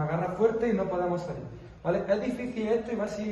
agarra fuerte y no podemos salir. ¿Vale? Es difícil esto y más si